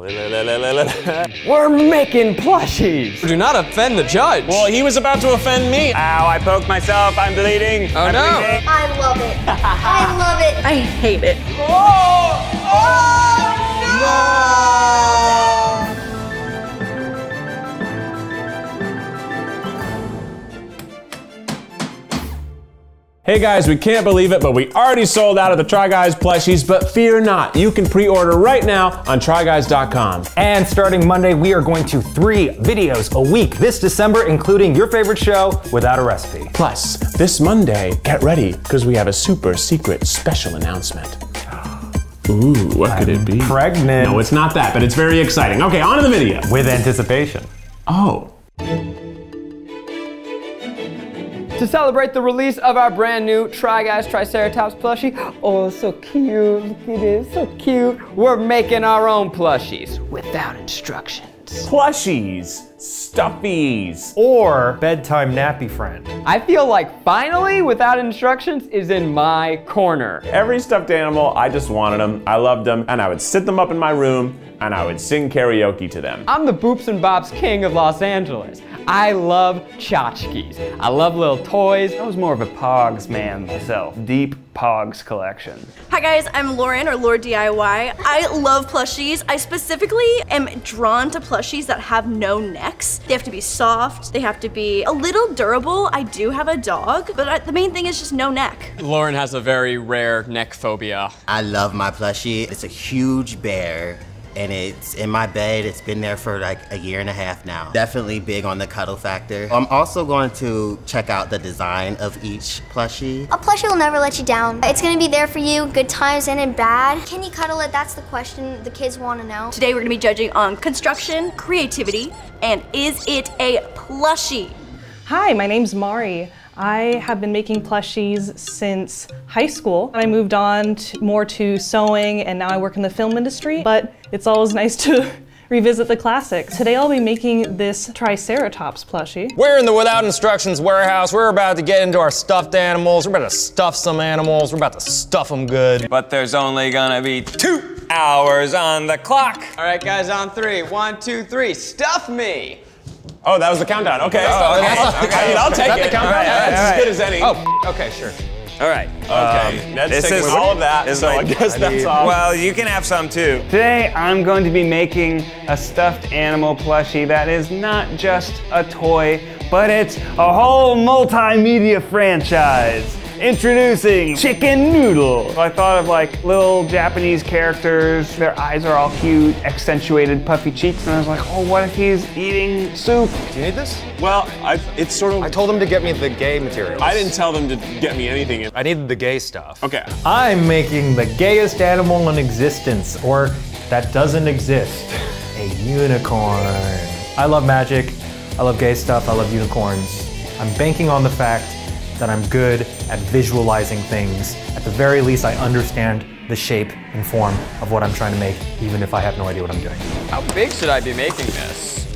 We're making plushies. Do not offend the judge. Well, he was about to offend me. Ow, I poked myself. I'm bleeding. Oh I'm no. bleeding. I love it. I love it. I hate it. Oh, oh, Hey guys, we can't believe it, but we already sold out of the Try Guys plushies, but fear not. You can pre-order right now on tryguys.com. And starting Monday, we are going to three videos a week this December, including your favorite show without a recipe. Plus, this Monday, get ready, because we have a super secret special announcement. Ooh, what could it be? Pregnant. No, it's not that, but it's very exciting. Okay, on to the video. With anticipation. Oh. To celebrate the release of our brand new Try Guys Triceratops plushie, oh, so cute, it, so cute. We're making our own plushies without instructions. Plushies, stuffies. Or bedtime nappy friend. I feel like finally, without instructions, is in my corner. Every stuffed animal, I just wanted them, I loved them, and I would sit them up in my room and I would sing karaoke to them. I'm the Boops and Bops king of Los Angeles. I love tchotchkes. I love little toys. I was more of a Pogs man myself. Deep Pogs collection. Hi guys, I'm Lauren or LaurDIY. I love plushies. I specifically am drawn to plushies that have no necks. They have to be soft, they have to be a little durable. I do have a dog, but I, the main thing is just no neck. Lauren has a very rare neck phobia. I love my plushie. It's a huge bear and it's in my bed. It's been there for like a year and a half now. Definitely big on the cuddle factor. I'm also going to check out the design of each plushie. A plushie will never let you down. It's gonna be there for you, good times and in bad. Can you cuddle it? That's the question the kids wanna know. Today we're gonna be judging on construction, creativity, and is it a plushie? Hi, my name's Mari. I have been making plushies since high school. I moved on to more to sewing and now I work in the film industry, but it's always nice to revisit the classics. Today I'll be making this Triceratops plushie. We're in the Without Instructions warehouse. We're about to get into our stuffed animals. We're about to stuff some animals. We're about to stuff them good. But there's only gonna be two hours on the clock. All right, guys, on three. One, two, three. Stuff me. Oh, that was the countdown. Okay. Oh, okay. I Okay. mean, I'll take that it. the countdown? All right, Yeah, that's all as good as any. Oh, okay, sure. All right. Um, um, okay. Ned's this is- all of that, is so my- I guess I that's all. well, you can have some too. Today I'm going to be making a stuffed animal plushie that is not just a toy, but it's a whole multimedia franchise. Introducing Chicken Noodle. So I thought of like little Japanese characters. Their eyes are all cute, accentuated puffy cheeks, and I was like, oh, what if he's eating soup? Do you need this? Well, I, it's sort of. I told them to get me the gay materials. I didn't tell them to get me anything. I needed the gay stuff. Okay. I'm making the gayest animal in existence, or that doesn't exist. A unicorn. I love magic. I love gay stuff. I love unicorns. I'm banking on the fact that I'm good at visualizing things. At the very least, I understand the shape and form of what I'm trying to make, even if I have no idea what I'm doing. How big should I be making this?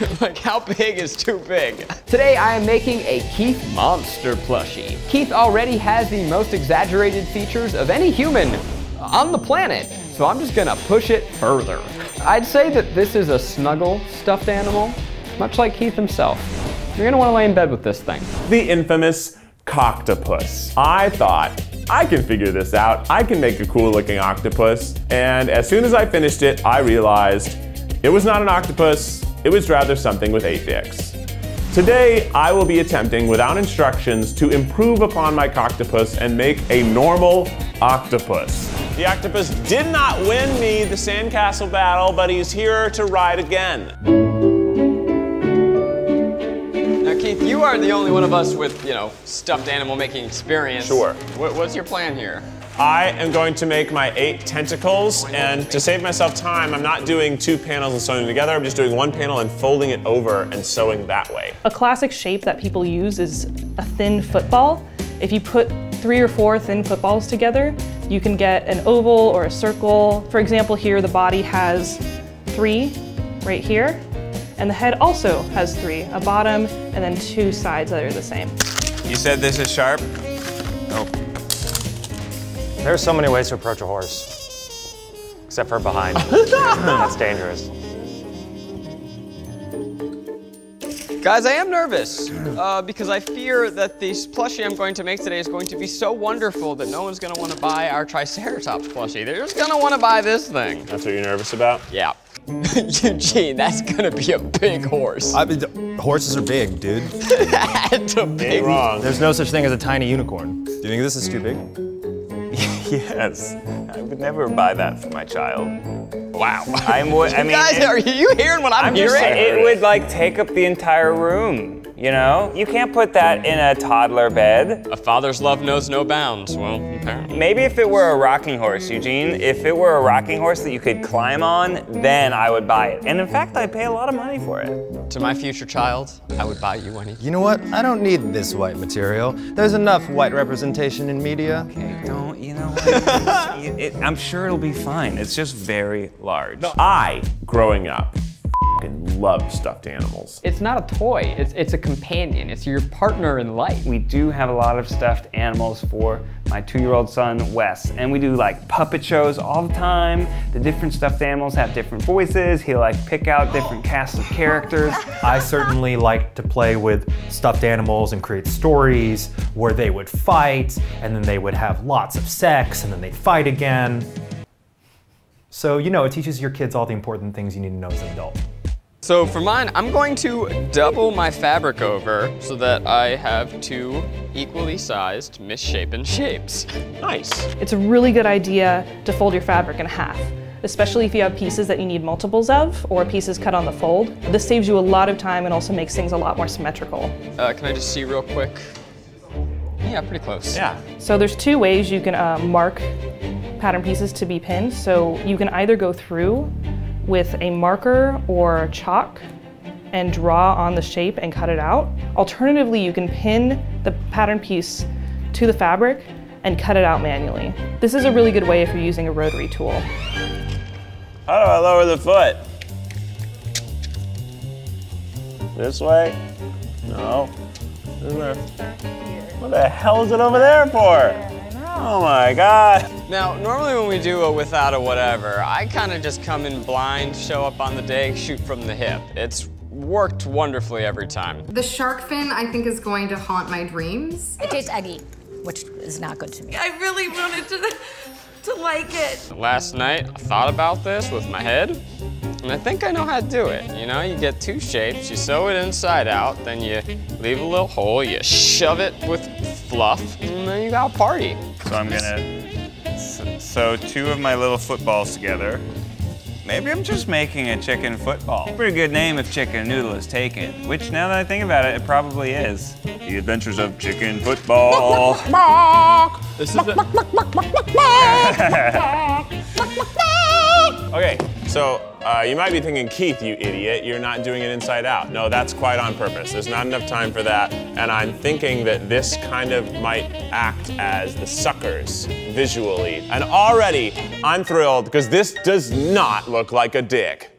like, how big is too big? Today I am making a Keith Monster plushie. Keith already has the most exaggerated features of any human on the planet, so I'm just gonna push it further. I'd say that this is a snuggle stuffed animal, much like Keith himself. You're gonna wanna lay in bed with this thing. The infamous coctopus. I thought, I can figure this out. I can make a cool looking octopus. And as soon as I finished it, I realized it was not an octopus, it was rather something with eight dicks. Today, I will be attempting, without instructions, to improve upon my coctopus and make a normal octopus. The octopus did not win me the sandcastle battle, but he's here to ride again. You are the only one of us with, you know, stuffed animal making experience. Sure. What, what's your plan here? I am going to make my eight tentacles, and to save myself time, I'm not doing two panels and sewing them together. I'm just doing one panel and folding it over and sewing that way. A classic shape that people use is a thin football. If you put three or four thin footballs together, you can get an oval or a circle. For example, here the body has three right here, and the head also has three, a bottom and then two sides that are the same. You said this is sharp? Oh. are so many ways to approach a horse. except for behind. That's dangerous. Guys, I am nervous uh, because I fear that this plushie I'm going to make today is going to be so wonderful that no one's going to want to buy our Triceratops plushie. They're just going to want to buy this thing. That's what you're nervous about? Yeah. Eugene, that's going to be a big horse. I mean, horses are big, dude. That's a big wrong. There's no such thing as a tiny unicorn. Do you think this is too big? yes. I would never buy that for my child. Wow. I'm, wo- I mean, Guys, are you hearing what I'm, I'm just hearing? saying, it would like take up the entire room. You know, you can't put that in a toddler bed. A father's love knows no bounds. Well, apparently. Maybe if it were a rocking horse, Eugene, if it were a rocking horse that you could climb on, then I would buy it. And in fact, I'd pay a lot of money for it. To my future child, I would buy you one. You know what? I don't need this white material. There's enough white representation in media. Okay, don't, you know what? It- it- I'm sure it'll be fine. It's just very large. I, growing up, fing loved stuffed animals. It's not a toy. It's it's a companion. It's your partner in life. We do have a lot of stuffed animals for my two-year-old son, Wes. And we do like puppet shows all the time. The different stuffed animals have different voices. He'll like pick out different casts of characters. I certainly like to play with stuffed animals and create stories where they would fight and then they would have lots of sex and then they'd fight again. So, you know, it teaches your kids all the important things you need to know as an adult. So for mine, I'm going to double my fabric over so that I have two equally sized misshapen shapes. Nice. It's a really good idea to fold your fabric in half, especially if you have pieces that you need multiples of or pieces cut on the fold. This saves you a lot of time and also makes things a lot more symmetrical. Uh, can I just see real quick? Yeah, pretty close. Yeah. So there's two ways you can uh, mark pattern pieces to be pinned. So you can either go through with a marker or chalk and draw on the shape and cut it out. Alternatively, you can pin the pattern piece to the fabric and cut it out manually. This is a really good way if you're using a rotary tool. How do I lower the foot? This way? No. What the hell is it over there for? Oh my god. Now, normally when we do a without a whatever, I kind of just come in blind, show up on the day, shoot from the hip. It's worked wonderfully every time. The shark fin, I think, is going to haunt my dreams. It tastes eggy, which is not good to me. I really wanted to, to like it. Last night, I thought about this with my head, and I think I know how to do it. You know, you get two shapes, you sew it inside out, then you leave a little hole, you shove it with fluff, and then you got a party. So I'm gonna sew two of my little footballs together. Maybe I'm just making a chicken football. Pretty good name if chicken noodle is taken, which now that I think about it, it probably is. The Adventures of Chicken Football. This is a, Okay, so uh, you might be thinking, Keith, you idiot, you're not doing it inside out. No, that's quite on purpose. There's not enough time for that. And I'm thinking that this kind of might act as the suckers visually. And already, I'm thrilled because this does not look like a dick.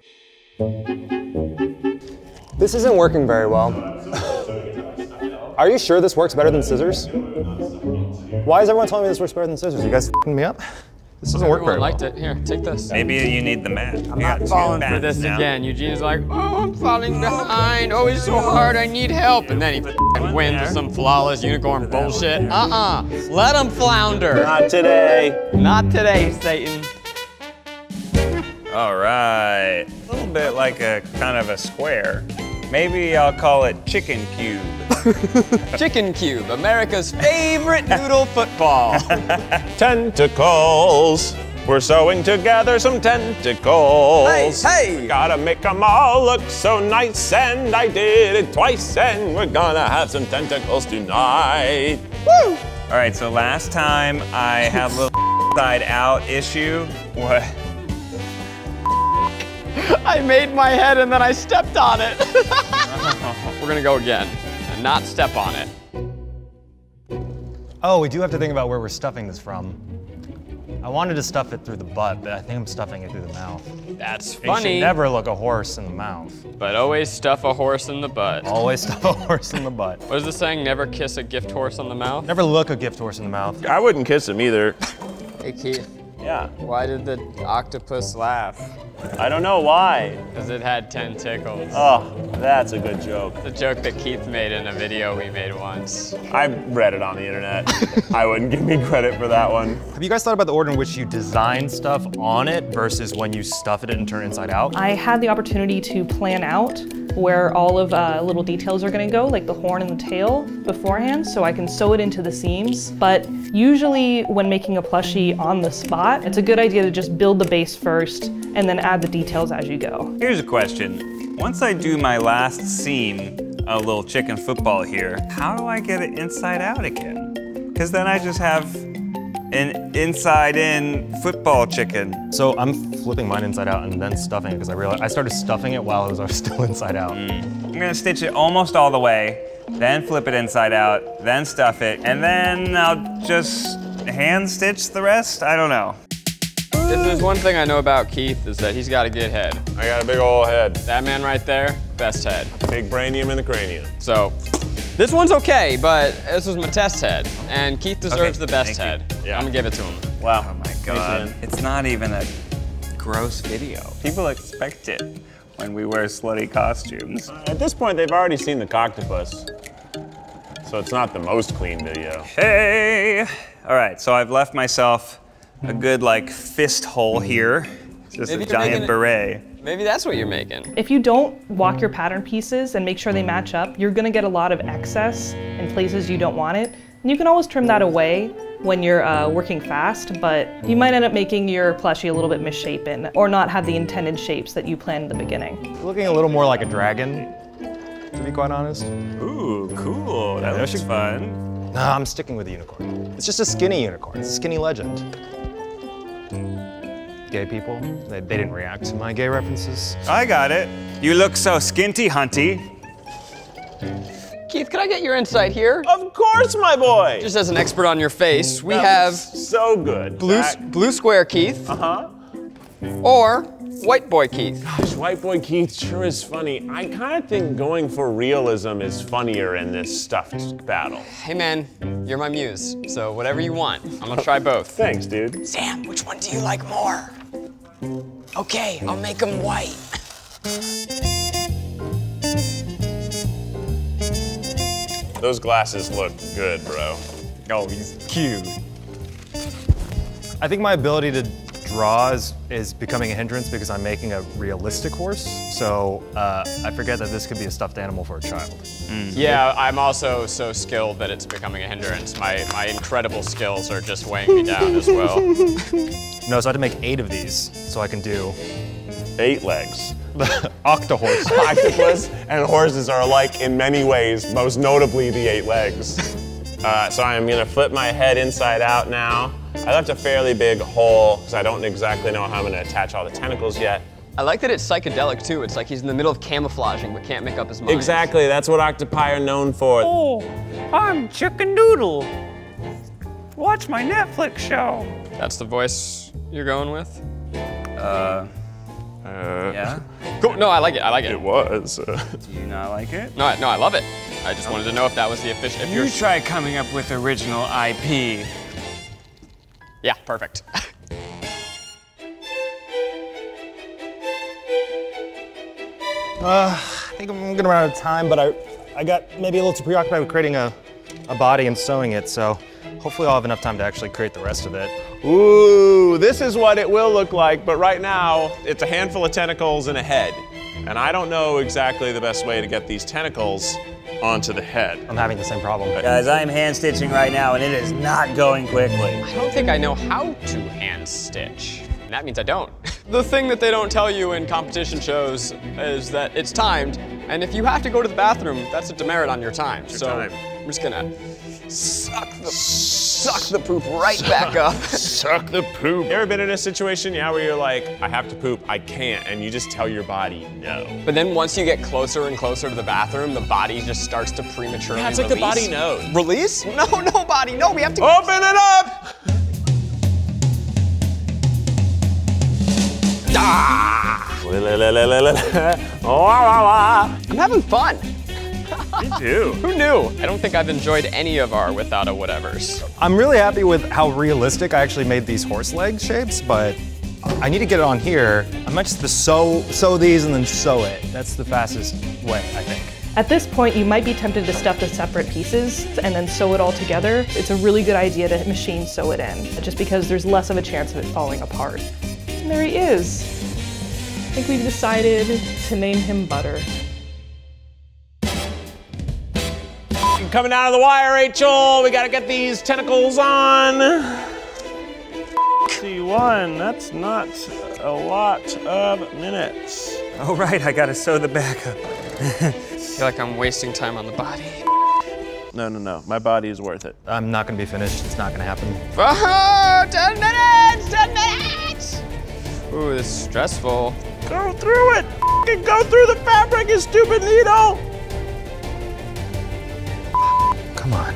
This isn't working very well. Are you sure this works better than scissors? Why is everyone telling me this works better than scissors? You guys me up? This doesn't work very everyone well. liked it. Here, take this. Maybe you need the mat. I'm not falling for this again. Eugene's like, oh, I'm falling behind. Oh, it's so hard. I need help. And then he wins with some flawless unicorn bullshit. Uh-uh. Let him flounder. Not today. Not today, Satan. All right. A little bit like a kind of a square. Maybe I'll call it chicken cube. Chicken Cube, America's favorite noodle football. Tentacles. We're sewing together some tentacles. Hey, hey! Gotta make them all look so nice, and I did it twice, and we're gonna have some tentacles tonight. Woo! All right, so last time I had a little side out issue. What? I made my head and then I stepped on it. We're gonna go again and not step on it. Oh, we do have to think about where we're stuffing this from. I wanted to stuff it through the butt, but I think I'm stuffing it through the mouth. That's You funny. should never look a horse in the mouth. But always stuff a horse in the butt. Always stuff a horse in the butt. What is the saying? Never kiss a gift horse on the mouth? Never look a gift horse in the mouth. I wouldn't kiss him either. Hey, Keith. Yeah. Yeah. Why did the octopus laugh? I don't know why. Because it had 10 tickles. Oh, that's a good joke. The joke that Keith made in a video we made once. I read it on the internet. I wouldn't give me credit for that one. Have you guys thought about the order in which you design stuff on it versus when you stuff it and turn it inside out? I had the opportunity to plan out where all of uh, little details are gonna go, like the horn and the tail beforehand, so I can sew it into the seams. But usually when making a plushie on the spot, it's a good idea to just build the base first and then add the details as you go. Here's a question. Once I do my last seam, a little chicken football here, how do I get it inside out again? Because then I just have an inside in football chicken. So I'm flipping mine inside out and then stuffing it because I realized I started stuffing it while it was still inside out. Mm. I'm gonna stitch it almost all the way, then flip it inside out, then stuff it, and then I'll just hand stitch the rest? I don't know. If there's one thing I know about Keith is that he's got a good head. I got a big old head. That man right there, best head. Big brainium in the cranium. So, this one's okay, but this was my test head, and Keith deserves Okay, the best thank head. I'm gonna give it to him. Wow. Oh my god. It's not even a gross video. People expect it when we wear slutty costumes. At this point, they've already seen the coctopus. So it's not the most clean video. Hey! All right, so I've left myself a good like fist hole here. It's Just Maybe a you're giant it- beret. Maybe that's what you're making. If you don't walk your pattern pieces and make sure they match up, you're gonna get a lot of excess in places you don't want it. And you can always trim that away when you're uh, working fast, but you might end up making your plushie a little bit misshapen or not have the intended shapes that you planned in the beginning. Looking a little more like a dragon, to be quite honest. Ooh, cool. That Yeah, looks should- fun. No, I'm sticking with the unicorn. It's just a skinny unicorn. It's a skinny legend. Gay people, they, they didn't react to my gay references. I got it. You look so skinty, hunty. Keith, can I get your insight here? Of course, my boy. Just as an expert on your face, we That have so good. blue, Zach. blue square Keith Uh huh. or white boy mm. Keith. Gosh, White Boy Keith sure is funny. I kind of think going for realism is funnier in this stuffed battle. Hey man, you're my muse, so whatever you want. I'm gonna try both. Thanks, dude. Sam, which one do you like more? Okay, I'll make them white. Those glasses look good, bro. Oh, he's cute. I think my ability to draw is, is becoming a hindrance because I'm making a realistic horse. So uh, I forget that this could be a stuffed animal for a child. Yeah, I'm also so skilled that it's becoming a hindrance. My my incredible skills are just weighing me down as well. No, so I had to make eight of these so I can do Eight legs. the octahorse. Octopus and horses are alike in many ways, most notably the eight legs. Uh, so I'm gonna flip my head inside out now. I left a fairly big hole because I don't exactly know how I'm gonna attach all the tentacles yet. I like that it's psychedelic too. It's like he's in the middle of camouflaging but can't make up his mind. Exactly, that's what octopi are known for. Oh, I'm Chicken Noodle. Watch my Netflix show. That's the voice you're going with? Uh, Uh, yeah? Cool. No, I like it. I like it. It was. Do you not like it? No, I- no, I love it. I just wanted to know if that was the official. If you're You try coming up with original IP. Yeah, perfect. Uh, I think I'm gonna run out of time, but I, I got maybe a little too preoccupied with creating a, a body and sewing it, so hopefully I'll have enough time to actually create the rest of it. Ooh, this is what it will look like, but right now it's a handful of tentacles and a head. And I don't know exactly the best way to get these tentacles onto the head. I'm having the same problem. Guys, I am hand stitching right now and it is not going quickly. I don't think I know how to hand stitch. And that means I don't. the thing that they don't tell you in competition shows is that it's timed, and if you have to go to the bathroom, that's a demerit on your time. so time. I'm just gonna suck the suck the poop right back up. Suck the poop. You ever been in a situation, yeah, where you're like, I have to poop, I can't, and you just tell your body no. But then once you get closer and closer to the bathroom, the body just starts to prematurely Yeah, it's like the release. body knows. Release? No, no, body, no. We have to. Open it up! Ah! La, la, la, la, la, la. Oh, la, la, la. I'm having fun. Me too. Who knew? I don't think I've enjoyed any of our without a whatevers. I'm really happy with how realistic I actually made these horse leg shapes, but I need to get it on here. I might just sew, sew these and then sew it. That's the fastest way, I think. At this point, you might be tempted to stuff the separate pieces and then sew it all together. It's a really good idea to machine sew it in, just because there's less of a chance of it falling apart. And there he is. I think we've decided to name him Butter. Coming out of the wire, Rachel. We gotta get these tentacles on. C1, that's not a lot of minutes. Oh, right, I gotta sew the back up. I feel like I'm wasting time on the body. No, no, no. My body is worth it. I'm not gonna be finished. It's not gonna happen. Oh, 10 minutes! 10 minutes! Ooh, this is stressful. Go through it. F***ing go through the fabric, you stupid needle. Come on.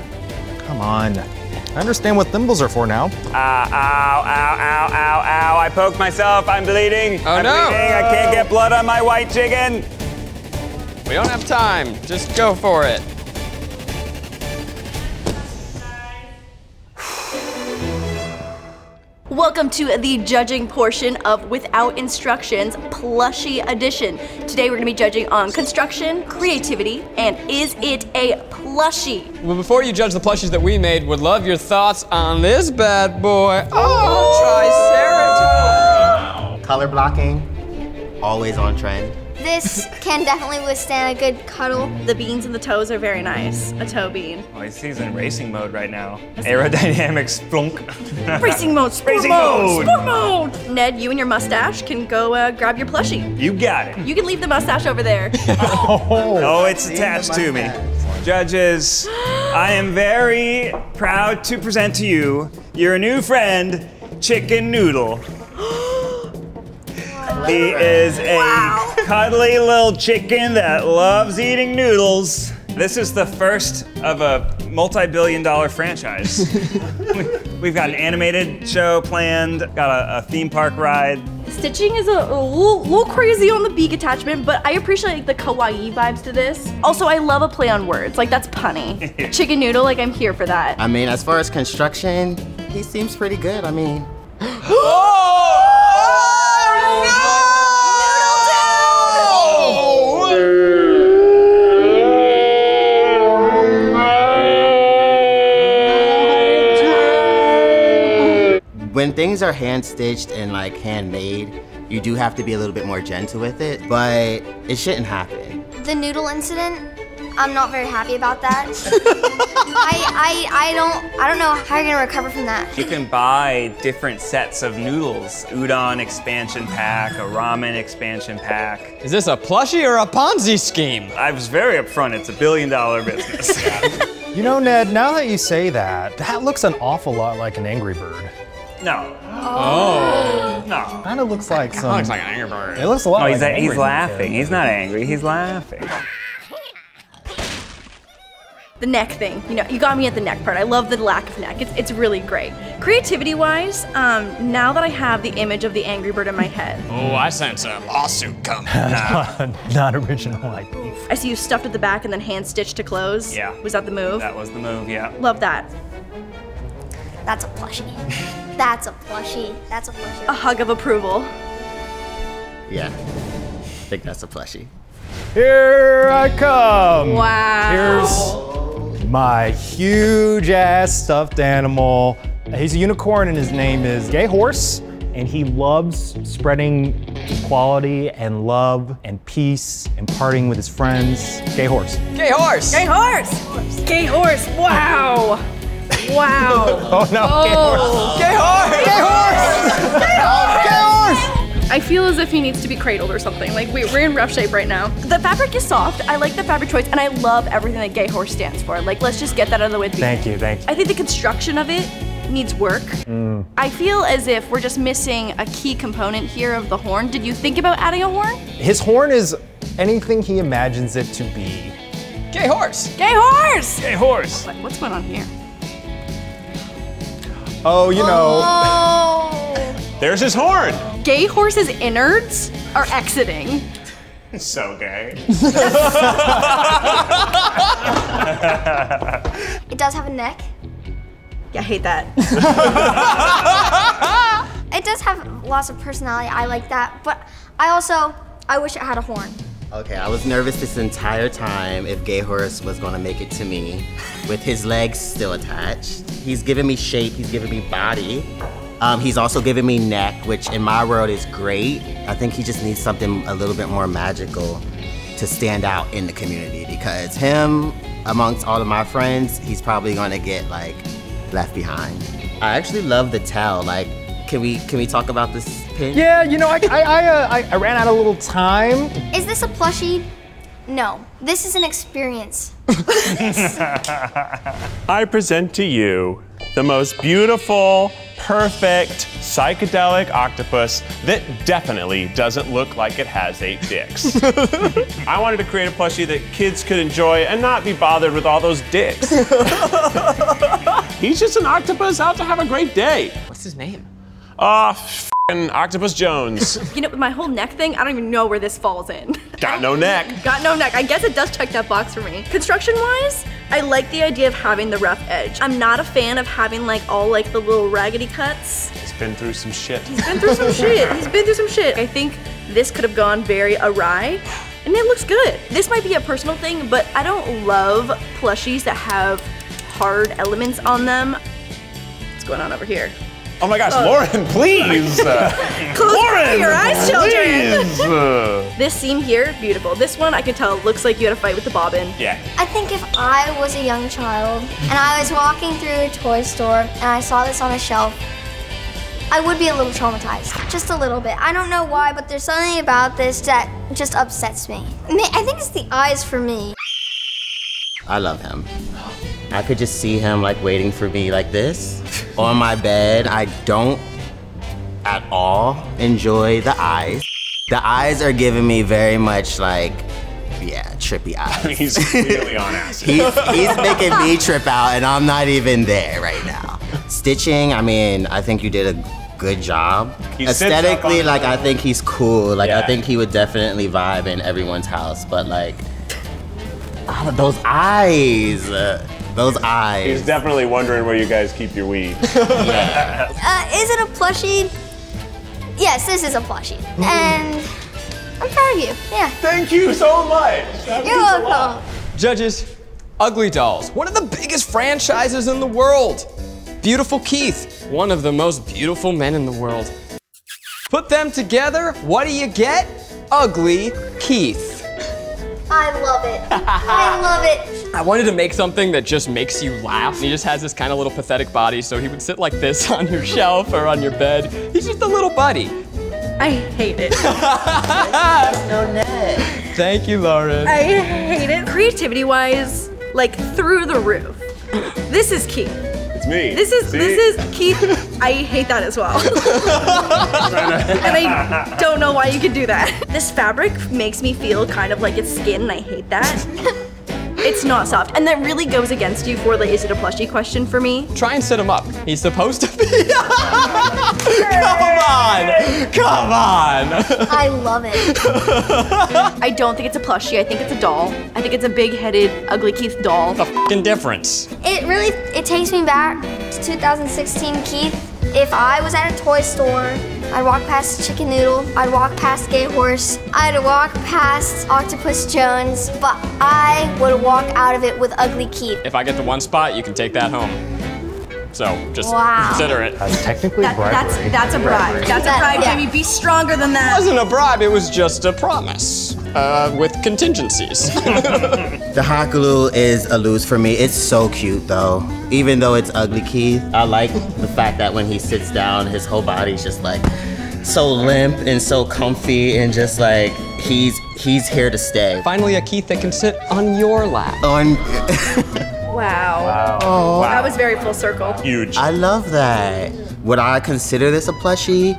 Come on. I understand what thimbles are for now. Ah, ow, ow, ow, ow, ow. I poked myself. I'm bleeding. Oh, I'm no. bleeding. I can't get blood on my white chicken. We don't have time. Just go for it. Welcome to the judging portion of Without Instructions Plushie Edition. Today we're gonna be judging on construction, creativity, and is it a plushie? Well, before you judge the plushies that we made, would love your thoughts on this bad boy. Oh, Triceratops. Color blocking, always on trend. This can definitely withstand a good cuddle. The beans and the toes are very nice. A toe bean. Oh, he's he's in racing mode right now. Aerodynamics, splunk. Racing mode, sport Racing mode, mode. sport mode. Ned, you and your mustache can go uh, grab your plushie. You got it. You can leave the mustache over there. Oh, it's attached to me. Judges, I am very proud to present to you your new friend, Chicken Noodle. He is a cuddly little chicken that loves eating noodles. This is the first of a multi-billion dollar franchise. We've got an animated show planned, got a, a theme park ride. Stitching is a, a little, little crazy on the beak attachment, but I appreciate like, the kawaii vibes to this. Also, I love a play on words. Like that's punny. Chicken noodle, like I'm here for that. I mean, as far as construction, he seems pretty good. I mean, oh! When things are hand stitched and like handmade, you do have to be a little bit more gentle with it, but it shouldn't happen. The noodle incident, I'm not very happy about that. I, I, I don't, I don't know how you're gonna recover from that. You can buy different sets of noodles. Udon expansion pack, a ramen expansion pack. Is this a plushie or a Ponzi scheme? I was very upfront, it's a billion dollar business. You know, Ned, now that you say that, that looks an awful lot like an Angry Bird. No. Oh. No. Kind of looks like some. looks like an Angry Bird. It looks a lot Oh, like he's, an he's laughing. Bird. He's not angry, he's laughing. The neck thing, you know, you got me at the neck part. I love the lack of neck. It's, it's really great. Creativity wise, um, now that I have the image of the Angry Bird in my head, Oh, I sense a lawsuit coming. not original IP. I see you stuffed at the back and then hand stitched to close. Yeah. Was that the move? That was the move, yeah. Love that. That's a plushie. That's a plushie. That's a plushie. A hug of approval. Yeah, I think that's a plushie. Here I come. Wow. Here's my huge ass stuffed animal. He's a unicorn and his name is Gay Horse. And he loves spreading equality and love and peace and partying with his friends. Gay Horse. Gay horse. Gay horse! Gay horse! Wow! Wow! Oh no, oh. Gay Horse. Gay horse. Gay Horse! Gay oh, Horse! I feel as if he needs to be cradled or something. Like, we, we're in rough shape right now. The fabric is soft. I like the fabric choice, and I love everything that Gay Horse stands for. Like, let's just get that out of the way. Thank you, thank you. I think the construction of it needs work. Mm. I feel as if we're just missing a key component here of the horn. Did you think about adding a horn? His horn is anything he imagines it to be. Gay horse. Gay horse! Gay horse. What's going on here? Oh, you know. Oh. There's his horn. Gay horse's innards are exiting. so gay. It does have a neck. Yeah, I hate that. It does have lots of personality. I like that. But I also, I wish it had a horn. Okay, I was nervous this entire time if Gay Horse was gonna make it to me with his legs still attached. He's giving me shape, he's giving me body. Um, he's also giving me neck, which in my world is great. I think he just needs something a little bit more magical to stand out in the community because him, amongst all of my friends, he's probably gonna get like left behind. I actually love the tail. Like, can we can we talk about this pin? Yeah, you know, I, I, I, uh, I, I ran out of little time. Is this a plushie? No. This is an experience. I present to you the most beautiful, perfect, psychedelic octopus that definitely doesn't look like it has eight dicks. I wanted to create a plushie that kids could enjoy and not be bothered with all those dicks. He's just an octopus out to have a great day. What's his name? Ah, uh, Octopus Jones. You know, with my whole neck thing, I don't even know where this falls in. Got no neck. Got no neck. I guess it does check that box for me. Construction wise, I like the idea of having the rough edge. I'm not a fan of having like all like the little raggedy cuts. He's been through some shit. He's been through some shit. He's been through some shit. I think this could have gone very awry. And it looks good. This might be a personal thing, but I don't love plushies that have hard elements on them. What's going on over here? Oh my gosh, Oh. Lauren, please! Close Lauren, your eyes, children. please! This seam here, beautiful. This one, I can tell, looks like you had a fight with the bobbin. yeah. I think if I was a young child and I was walking through a toy store and I saw this on a shelf, I would be a little traumatized. Just a little bit. I don't know why, but there's something about this that just upsets me. I think it's the eyes for me. I love him. I could just see him like waiting for me like this on my bed. I don't at all enjoy the eyes. The eyes are giving me very much like, yeah, trippy eyes. He's clearly on acid. he's, he's making me trip out and I'm not even there right now. Stitching, I mean, I think you did a good job. He sits up on Aesthetically, like I think he's cool. Like I think he would definitely vibe in everyone's house, but like those eyes. Uh, those eyes. He's definitely wondering where you guys keep your weed. Uh, is it a plushie? Yes, this is a plushie. And I'm proud of you. Yeah. Thank you so much. That You're means a lot. welcome. Judges, Ugly Dolls, one of the biggest franchises in the world. Beautiful Keith, one of the most beautiful men in the world. Put them together, what do you get? Ugly Keith. I love it. I love it. I wanted to make something that just makes you laugh. He just has this kind of little pathetic body, so he would sit like this on your shelf or on your bed. He's just a little buddy. I hate it. no net. Thank you, Lauren. I hate it. Creativity wise, like through the roof. This is Keith. It's me. This is See? this is Keith. I hate that as well. and I don't know why you can do that. This fabric makes me feel kind of like it's skin, and I hate that. It's not soft, and that really goes against you for the is it a plushie question for me. Try and set him up. He's supposed to be. Come on! Come on! I love it. I don't think it's a plushie. I think it's a doll. I think it's a big-headed, ugly Keith doll. The fucking difference. It really it takes me back to 2016 Keith. If I was at a toy store, I'd walk past Chicken Noodle, I'd walk past Gay Horse, I'd walk past Octopus Jones, but I would walk out of it with Ugly Keith. If I get the one spot, you can take that home. So just Wow. consider it. That's technically That, that's that's a bribe. That's a bribe, yeah. Jamie. Be stronger than that. It wasn't a bribe, it was just a promise. Uh, with contingencies. The hot glue is a lose for me. It's so cute though. Even though it's ugly Keith, I like the fact that when he sits down, his whole body's just like so limp and so comfy and just like he's he's here to stay. Finally, a Keith that can sit on your lap. On Wow. Wow. Oh. That was very full circle. Huge. I love that. Would I consider this a plushie?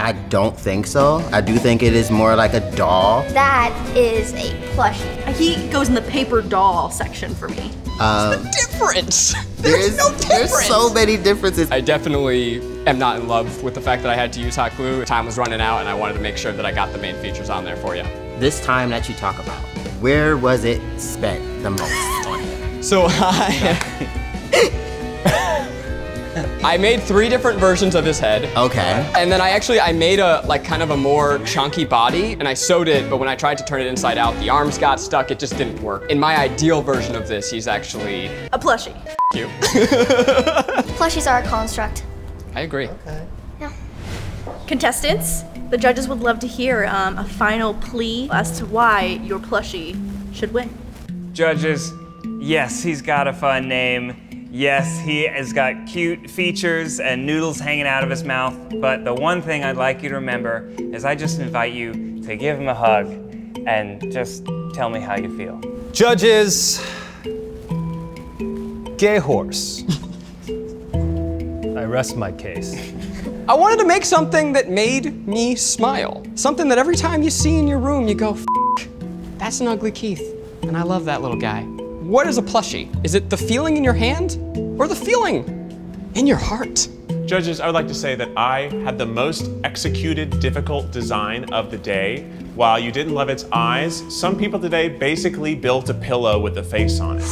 I don't think so. I do think it is more like a doll. That is a plushie. He goes in the paper doll section for me. Um, the Difference! there's, there's so many differences. I definitely am not in love with the fact that I had to use hot glue. Time was running out, and I wanted to make sure that I got the main features on there for you. this time that you talk about, where was it spent the most on him? So I. I made three different versions of his head. Okay. And then I actually I made a like kind of a more chunky body and I sewed it, but when I tried to turn it inside out, the arms got stuck. It just didn't work. In my ideal version of this, he's actually A plushie. you. Plushies are a construct. I agree. Yeah. Contestants, the judges would love to hear um, a final plea as to why your plushie should win. Judges, yes, he's got a fun name. Yes, he has got cute features and noodles hanging out of his mouth. But the one thing I'd like you to remember is I just invite you to give him a hug and just tell me how you feel. Judges, gay horse. I rest my case. I wanted to make something that made me smile. Something that every time you see in your room, you go, F- that's an ugly Keith. And I love that little guy. What is a plushie? Is it the feeling in your hand or the feeling in your heart? Judges, I would like to say that I had the most executed difficult design of the day. While you didn't love its eyes, some people today basically built a pillow with a face on it.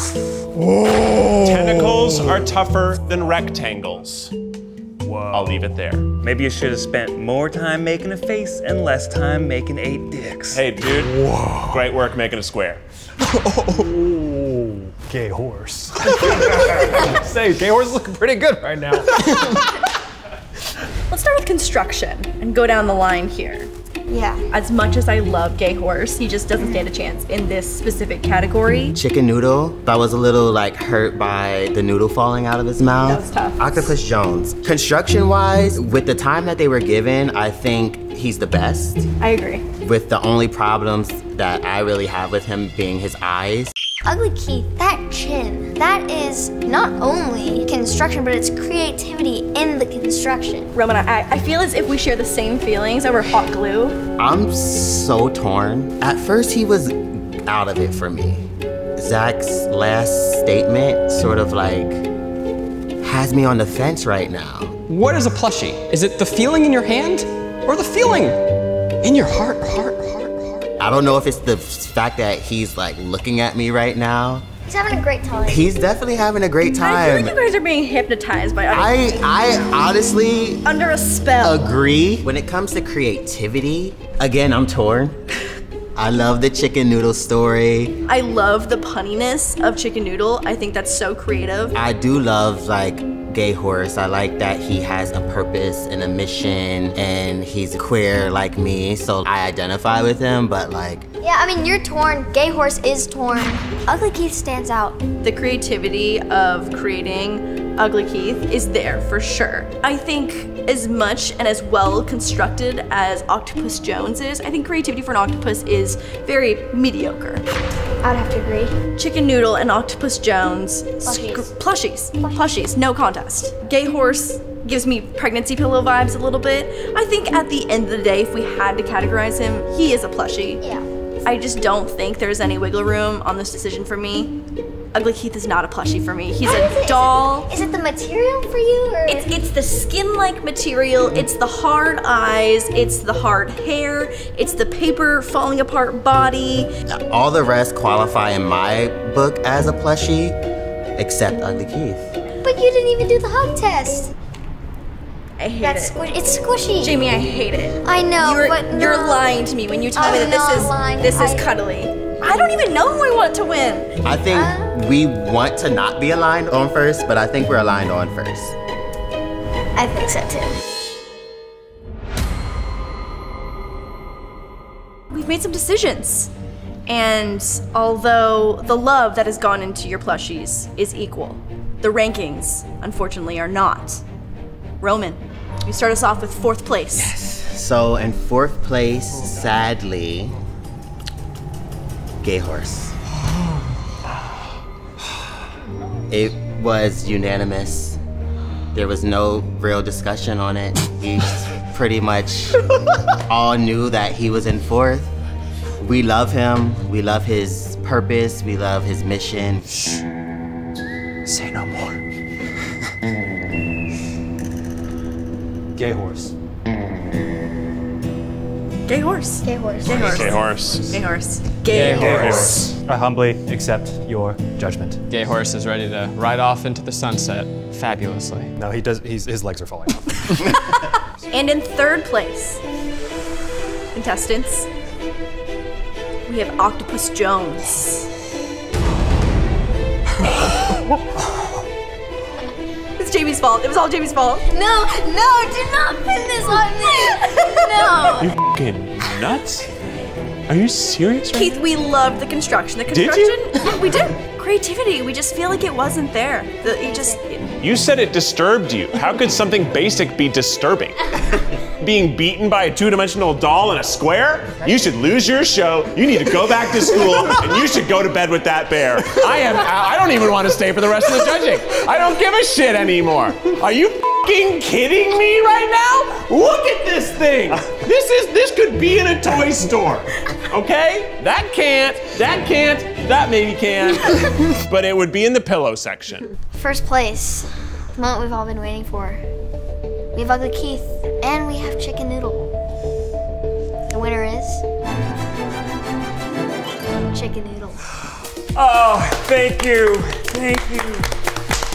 Whoa. Tentacles are tougher than rectangles. Whoa. I'll leave it there. Maybe you should have spent more time making a face and less time making eight dicks. Hey, dude. Whoa. Great work making a square. Oh. Gay horse. Say, gay horse is looking pretty good right now. Let's start with construction and go down the line here. Yeah. As much as I love Gay Horse, he just doesn't stand a chance in this specific category. Chicken Noodle, I was a little like hurt by the noodle falling out of his mouth. That was tough. Octopus Jones. Construction wise, with the time that they were given, I think he's the best. I agree. With the only problems that I really have with him being his eyes. Ugly Keith, that chin, that is not only construction, but it's creativity in the construction. Roman, I, I feel as if we share the same feelings over hot glue. I'm so torn. At first, he was out of it for me. Zach's last statement sort of like has me on the fence right now. What is a plushie? Is it the feeling in your hand or the feeling in your heart, heart, heart, heart? I don't know if it's the fact that he's like looking at me right now. He's having a great time. He's definitely having a great time. I feel like you guys are being hypnotized by I I honestly under a spell. agree. When it comes to creativity, again, I'm torn. I love the chicken noodle story. I love the punniness of Chicken Noodle. I think that's so creative. I do love like Gay Horse. I like that he has a purpose and a mission and he's queer like me, so I identify with him, but like Yeah, I mean, you're torn. Gay Horse is torn. Ugly Keith stands out. The creativity of creating Ugly Keith is there for sure. I think as much and as well constructed as Octopus Jones is, I think creativity for an octopus is very mediocre. I'd have to agree. Chicken Noodle and Octopus Jones. Plushies. sc- plushies. Plushies. No contest. Gay Horse gives me pregnancy pillow vibes a little bit. I think at the end of the day, if we had to categorize him, he is a plushie. Yeah. I just don't think there's any wiggle room on this decision for me. Uh, Ugly Keith is not a plushie for me. He's How is it- a is doll. Is it the material for you, or It's it's the skin-like material, it's the hard eyes, it's the hard hair, it's the paper falling apart body. all the rest qualify in my book as a plushie, except Ugly Keith. But you didn't even do the hug test. I hate That's it. squish- it's squishy. Jamie, I hate it. I know, you're, but you're lying to me when you tell me I'm that this is lying. this is I- cuddly. I don't even know who I want to win. I think uh, we want to not be aligned on first, but I think we're aligned on first. I think so too. We've made some decisions. And although the love that has gone into your plushies is equal, the rankings, unfortunately, are not. Roman, you start us off with fourth place. Yes. So in fourth place, sadly, Gay Horse. It was unanimous. There was no real discussion on it. We pretty much all knew that he was in fourth. We love him. We love his purpose. We love his mission. Say no more. Gay horse. Gay horse. Gay horse. Gay horse. Gay horse. Gay horse. Gay Gay, horse. I humbly accept your judgment. Gay horse is ready to ride off into the sunset fabulously. No, he does. He's, his legs are falling off. And in third place, contestants, we have Octopus Jones. it's Jamie's fault. It was all Jamie's fault. No, no, do not pin this on me. No. You fucking nuts? Are you serious? Right? Keith, we loved the construction. The construction. Did construction, you? Yeah, we did. Creativity. We just feel like it wasn't there. The, it just. You said it disturbed you. How could something basic be disturbing? Being beaten by a two-dimensional doll in a square? You should lose your show. You need to go back to school, and you should go to bed with that bear. I am. I don't even want to stay for the rest of the judging. I don't give a shit anymore. Are you fucking kidding me right now? Look at this thing. This is. This could be in a toy store. Okay? That can't. That can't. That maybe can. but it would be in the pillow section. First place. The moment we've all been waiting for. We have Ugly Keith, and we have Chicken Noodle. The winner is. Chicken Noodle. Oh, thank you. Thank you.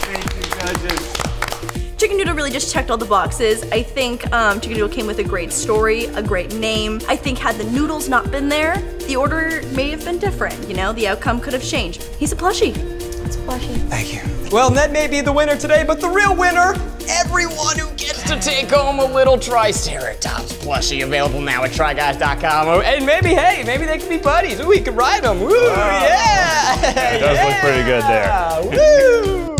Thank you, judges. Chicken Noodle really just checked all the boxes. I think um, Chicken Noodle came with a great story, a great name. I think had the noodles not been there, the order may have been different. You know, the outcome could have changed. He's a plushie. It's plushie. Thank you. Well, Ned may be the winner today, but the real winner, everyone who gets to take home a little Tryceratops plushie available now at tryguys.com. Oh, And maybe, hey, maybe they can be buddies. Ooh, we can ride them. Woo, yeah. It does look pretty good there. Woo.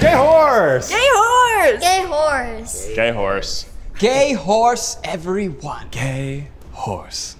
Gay horse! Gay horse! Gay horse. Gay horse. Gay horse, everyone. Gay horse.